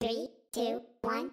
Three, two, one.